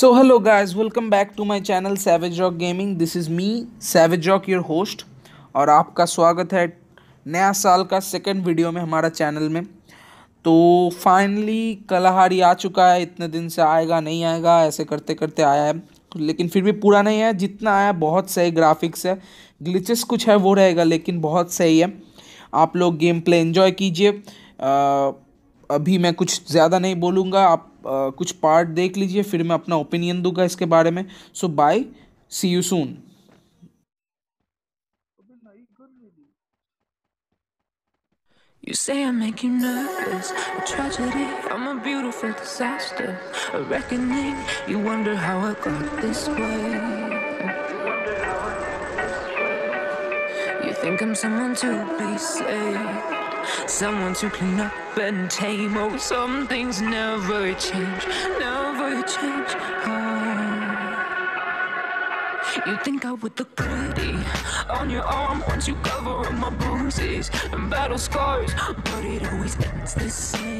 So hello guys, welcome back to my channel Savage Rock Gaming. This is me, Savage Rock your host. और आपका स्वागत है नया साल का सेकंड वीडियो में हमारा चैनल में। तो फाइनली कलाहारी आ चुका है इतने दिन से आएगा नहीं आएगा ऐसे करते करते आया है। लेकिन फिर भी पूरा नहीं है जितना आया बहुत सही ग्राफिक्स है। ग्लिचेस कुछ है वो रहेगा लेकिन बहुत सही है। आप लोग गेम प्ले एंजॉय कीजिए अभी मैं कुछ ज़्यादा नहीं बोलूँगा आप कुछ पार्ट देख लीजिए फिर मैं अपना ओपिनियन दूँगा इसके बारे में so bye see you soon You say I make you nervous, a tragedy, I'm a beautiful disaster, a reckoning. You wonder how I got this way. You think I'm someone to be saved, someone to clean up and tame. Oh, some things never change, never change. Oh. You think I would look pretty on your arm once you cover up my bruises and battle scars, but it always ends the same.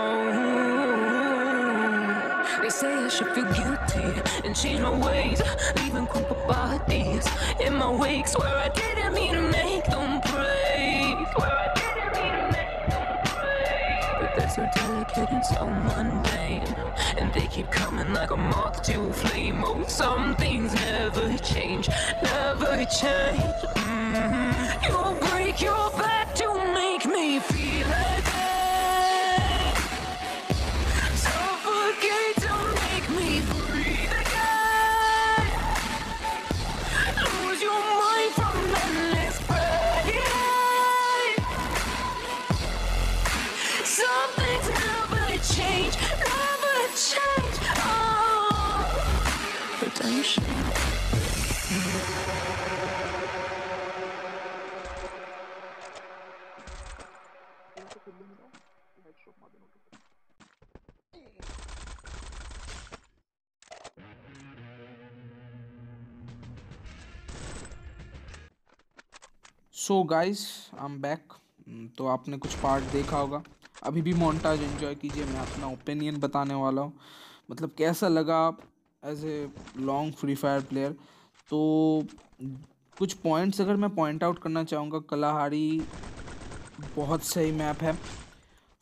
Say I should feel guilty and change my ways, leaving crumpled bodies in my wake. Swear I didn't mean to make them break. Swear I didn't mean to make them break. But they're so delicate and so mundane, and they keep coming like a moth to a flame. Oh, some things never change, never change. Mhm. You break your things never change, never change. Oh, redemption. So guys I am back तो आपने कुछ part देखा होगा अभी भी montage enjoy कीजिए, मैं अपना ओपिनियन बताने वाला हूँ। मतलब कैसा लगा आप as a long Free Fire player तो कुछ पॉइंट्स अगर मैं पॉइंट आउट करना चाहूँगा कलाहारी बहुत सही मैप है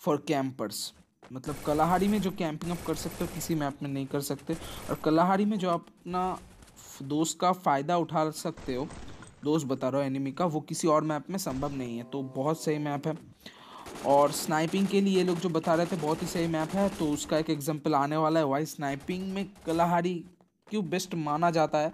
फॉर कैंपर्स मतलब कलाहारी में जो कैंपिंग आप कर सकते हो, किसी मैप में नहीं कर सकते। और कलाहारी में जो आप अपना दोस्त का फ़ायदा उठा सकते हो, दोस्त बता रहा हो एनिमी का, वो किसी और मैप में संभव नहीं है। तो बहुत सही मैप है। और स्नाइपिंग के लिए ये लोग जो बता रहे थे, बहुत ही सही मैप है तो उसका एक एग्जांपल आने वाला है वाई स्नाइपिंग में कलाहारी क्यों बेस्ट माना जाता है?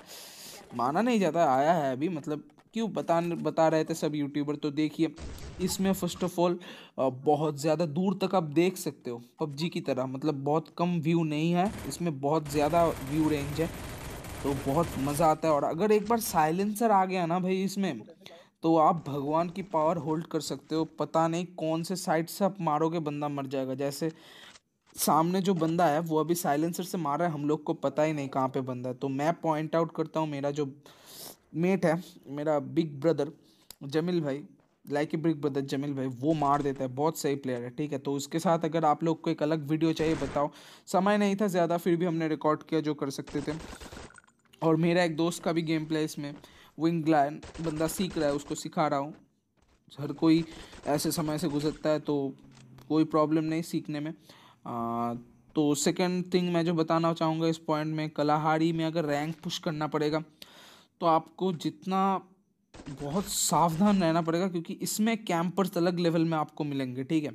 माना नहीं जाता है आया है अभी मतलब क्यों बता बता रहे थे सब यूट्यूबर तो देखिए, इसमें फ़र्स्ट ऑफ़ ऑल बहुत ज़्यादा दूर तक आप देख सकते हो, पबजी की तरह मतलब बहुत कम व्यू नहीं है, इसमें बहुत ज़्यादा व्यू रेंज है तो बहुत मज़ा आता है, और अगर एक बार साइलेंसर आ गया ना भाई इसमें तो आप भगवान की पावर होल्ड कर सकते हो। पता नहीं कौन से साइड से आप मारोगे, बंदा मर जाएगा। जैसे सामने जो बंदा है, वो अभी साइलेंसर से मार रहा है, हम लोग को पता ही नहीं कहाँ पे बंदा है। तो मैं पॉइंट आउट करता हूँ, मेरा जो मेट है, मेरा बिग ब्रदर जमील भाई like a big brother Jamil भाई, वो मार देता है। बहुत सही प्लेयर है, ठीक है? तो उसके साथ अगर आप लोग को एक अलग वीडियो चाहिए, बताओ। समय नहीं था ज़्यादा, फिर भी हमने रिकॉर्ड किया जो कर सकते थे। और मेरा एक दोस्त का भी गेम प्ले इसमें। विंग लाइन बंदा सीख रहा है उसको सिखा रहा हूँ। हर कोई ऐसे समय से गुजरता है तो कोई प्रॉब्लम नहीं सीखने में। आ, तो सेकंड थिंग मैं जो बताना चाहूँगा इस पॉइंट में कलाहारी में अगर रैंक पुश करना पड़ेगा तो आपको जितना बहुत सावधान रहना पड़ेगा क्योंकि इसमें कैंपर्स अलग लेवल में आपको मिलेंगे ठीक है।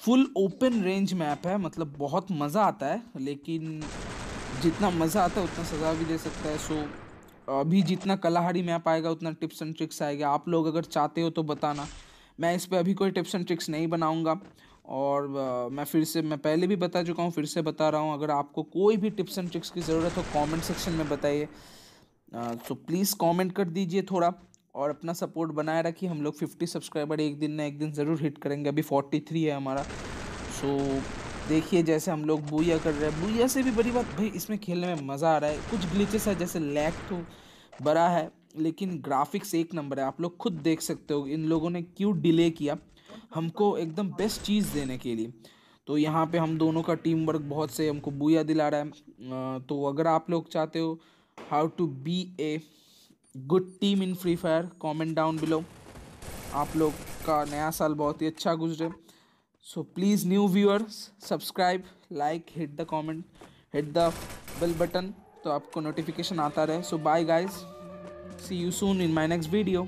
फुल ओपन रेंज मैप है मतलब बहुत मज़ा आता है लेकिन जितना मज़ा आता है उतना सज़ा भी दे सकता है। सो अभी जितना कलाहारी मैप आएगा उतना टिप्स एंड ट्रिक्स आएगा। आप लोग अगर चाहते हो तो बताना। मैं इस पर अभी कोई टिप्स एंड ट्रिक्स नहीं बनाऊँगा। और मैं फिर से, मैं पहले भी बता चुका हूँ, फिर से बता रहा हूँ। अगर आपको कोई भी टिप्स एंड ट्रिक्स की ज़रूरत हो, कमेंट सेक्शन में बताइए। तो प्लीज़ कमेंट कर दीजिए थोड़ा। और अपना सपोर्ट बनाए रखिए। हम लोग फिफ्टी सब्सक्राइबर एक दिन ना एक दिन ज़रूर हिट करेंगे। अभी फोर्टी थ्री है हमारा। सो देखिए, जैसे हम लोग बुया कर रहे हैं। बुया से भी बड़ी बात, भाई, इसमें खेलने में मज़ा आ रहा है। कुछ ग्लिचेस है, जैसे लैग तो बड़ा है, लेकिन ग्राफिक्स एक नंबर है। आप लोग खुद देख सकते हो, इन लोगों ने क्यों डिले किया हमको एकदम बेस्ट चीज़ देने के लिए। तो यहाँ पे हम दोनों का टीम वर्क बहुत से हमको बुया दिला रहा है। तो अगर आप लोग चाहते हो how to be a good team in Free Fire comment down below आप लोग का नया साल बहुत ही अच्छा गुजरे। So please new viewers subscribe like hit the comment hit the bell button तो आपको नोटिफिकेशन आता रहे. So bye guys see you soon in my next video